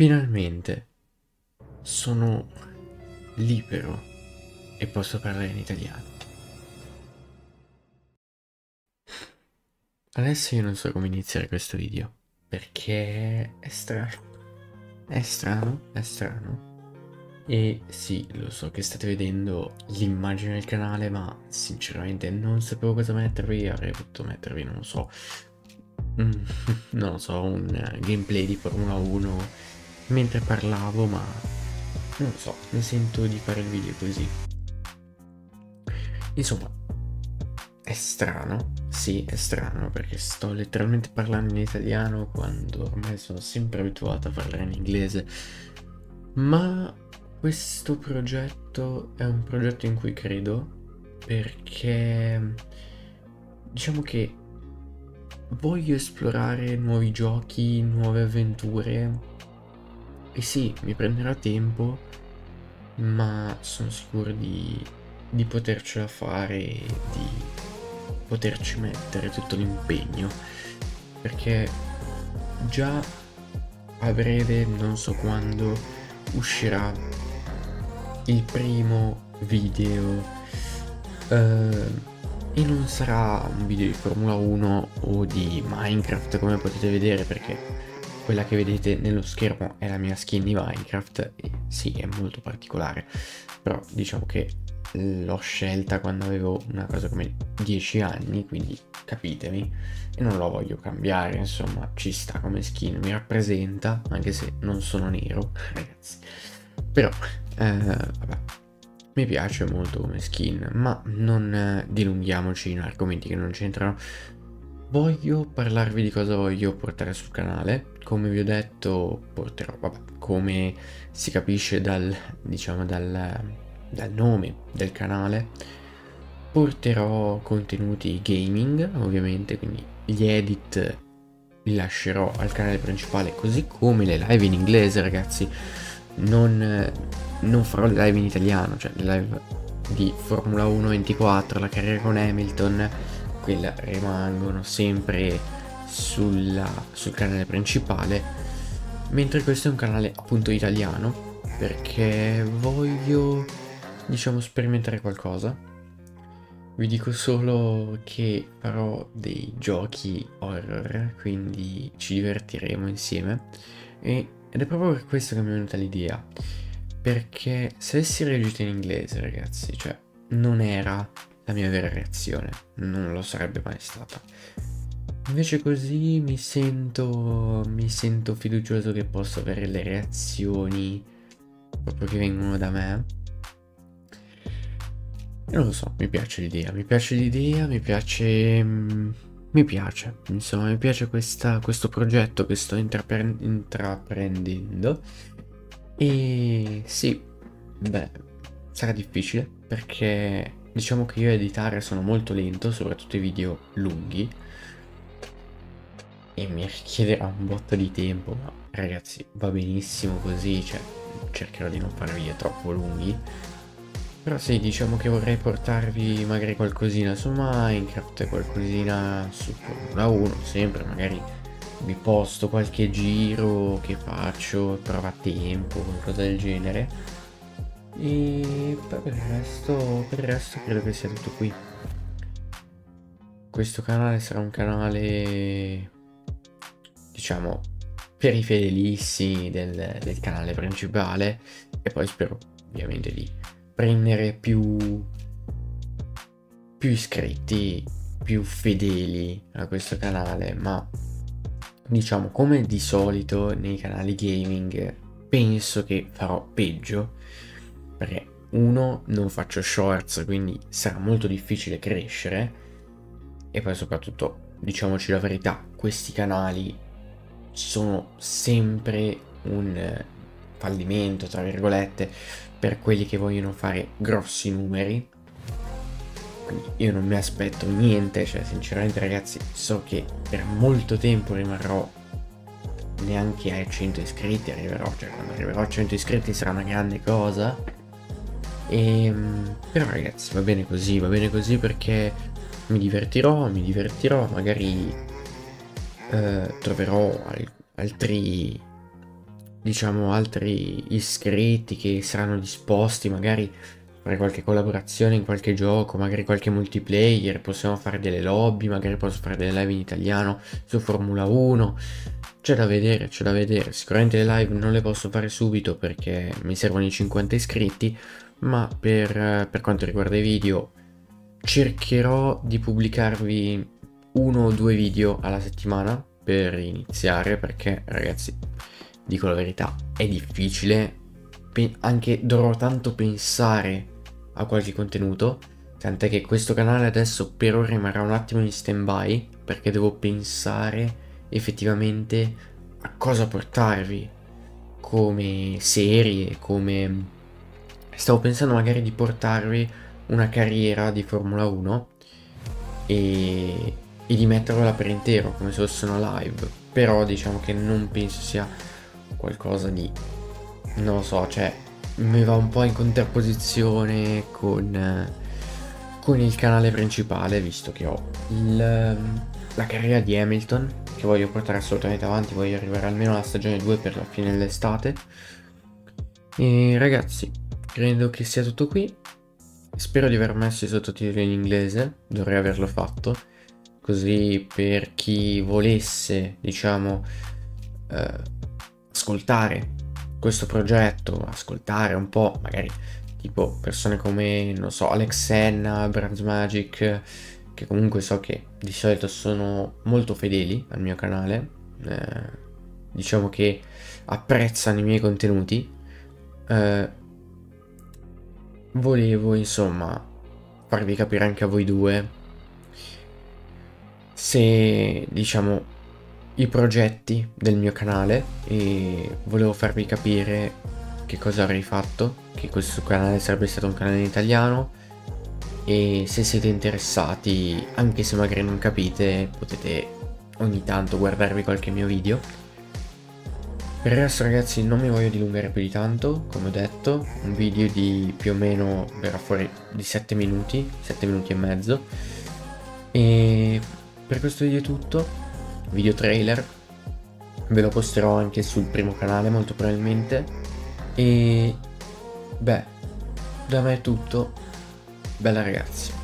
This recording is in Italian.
Finalmente sono libero e posso parlare in italiano. Adesso io non so come iniziare questo video perché è strano. È strano, è strano. E sì, lo so che state vedendo l'immagine del canale, ma sinceramente non sapevo cosa mettervi, avrei potuto mettervi, non lo so, mm, non lo so, un gameplay di Formula 1 mentre parlavo, ma non so, mi sento di fare il video così. Insomma, è strano, sì, è strano perché sto letteralmente parlando in italiano quando ormai sono sempre abituato a parlare in inglese, ma questo progetto è un progetto in cui credo perché diciamo che voglio esplorare nuovi giochi, nuove avventure e sì, mi prenderà tempo, ma sono sicuro di, di potercela fare e di poterci mettere tutto l'impegno. Perché già a breve, non so quando, uscirà il primo video. Eh, e non sarà un video di Formula 1 o di Minecraft come potete vedere perché quella che vedete nello schermo è la mia skin di Minecraft e sì è molto particolare però diciamo che l'ho scelta quando avevo una cosa come 10 anni quindi capitemi e non la voglio cambiare insomma ci sta come skin mi rappresenta anche se non sono nero ragazzi però eh, vabbè, mi piace molto come skin, ma non dilunghiamoci in argomenti che non c'entrano. Voglio parlarvi di cosa voglio portare sul canale. Come vi ho detto, porterò, vabbè, come si capisce dal, diciamo, dal, dal nome del canale, porterò contenuti gaming, ovviamente, quindi gli edit li lascerò al canale principale, così come le live in inglese, ragazzi. Non non farò le live in italiano, cioè le live di Formula 1 24, la carriera con Hamilton, quelle rimangono sempre sulla, sul canale principale, mentre questo è un canale appunto italiano, perché voglio, diciamo, sperimentare qualcosa. Vi dico solo che farò dei giochi horror, quindi ci divertiremo insieme, e, ed è proprio per questo che mi è venuta l'idea perché se avessi reagito in inglese, ragazzi, cioè, non era la mia vera reazione, non lo sarebbe mai stata. Invece così mi sento, mi sento fiducioso che posso avere le reazioni proprio che vengono da me. E non lo so, mi piace l'idea, mi piace l'idea, mi piace... Mm, mi piace, insomma, mi piace questa, questo progetto che sto intrapre- intraprendendo e sì, beh, sarà difficile perché diciamo che io a editare sono molto lento, soprattutto i video lunghi. E mi richiederà un botto di tempo, ma ragazzi va benissimo così, cioè cercherò di non fare video troppo lunghi. Però sì, diciamo che vorrei portarvi magari qualcosina su Minecraft, qualcosina su Formula 1, sempre magari vi posto qualche giro che faccio, prova tempo, qualcosa del genere. E per il resto, per il resto credo che sia tutto qui. Questo canale sarà un canale, diciamo, per i fedelissimi del, del canale principale e poi spero ovviamente di prendere più, più iscritti, più fedeli a questo canale, ma diciamo come di solito nei canali gaming penso che farò peggio perché uno non faccio shorts quindi sarà molto difficile crescere e poi soprattutto diciamoci la verità questi canali sono sempre un fallimento tra virgolette per quelli che vogliono fare grossi numeri quindi io non mi aspetto niente, cioè sinceramente ragazzi so che per molto tempo rimarrò neanche ai 100 iscritti, arriverò, cioè quando arriverò a 100 iscritti sarà una grande cosa. E, ehm, però ragazzi va bene così, va bene così perché mi divertirò, mi divertirò, magari eh, troverò al- altri diciamo altri iscritti che saranno disposti magari fare qualche collaborazione in qualche gioco, magari qualche multiplayer, possiamo fare delle lobby, magari posso fare delle live in italiano su Formula 1. C'è da vedere, c'è da vedere. Sicuramente le live non le posso fare subito perché mi servono i 50 iscritti, ma per, per quanto riguarda i video cercherò di pubblicarvi uno o due video alla settimana per iniziare perché ragazzi dico la verità è difficile. Anche dovrò tanto pensare a qualche contenuto tant'è che questo canale adesso per ora rimarrà un attimo in stand by perché devo pensare effettivamente a cosa portarvi come serie come stavo pensando magari di portarvi una carriera di Formula 1 e, e di metterla per intero come se fosse una live. Però diciamo che non penso sia qualcosa di non lo so cioè mi va un po' in contrapposizione con, con il canale principale visto che ho il, la carriera di Hamilton che voglio portare assolutamente avanti voglio arrivare almeno alla stagione 2 per la fine dell'estate. E ragazzi credo che sia tutto qui. Spero di aver messo i sottotitoli in inglese, dovrei averlo fatto, così per chi volesse, diciamo, eh, ascoltare questo progetto, ascoltare un po', magari tipo persone come, non so, Alex Senna, Brands Magic, che comunque so che di solito sono molto fedeli al mio canale, eh, diciamo che apprezzano i miei contenuti, eh, volevo insomma farvi capire anche a voi due se diciamo i progetti del mio canale e volevo farvi capire che cosa avrei fatto che questo canale sarebbe stato un canale in italiano e se siete interessati anche se magari non capite potete ogni tanto guardarvi qualche mio video per il resto ragazzi non mi voglio dilungare più di tanto, come ho detto, un video di più o meno verrà fuori di 7 minuti, 7 minuti e mezzo. E per questo video è tutto, video trailer, ve lo posterò anche sul primo canale molto probabilmente. E beh, da me è tutto, bella ragazzi.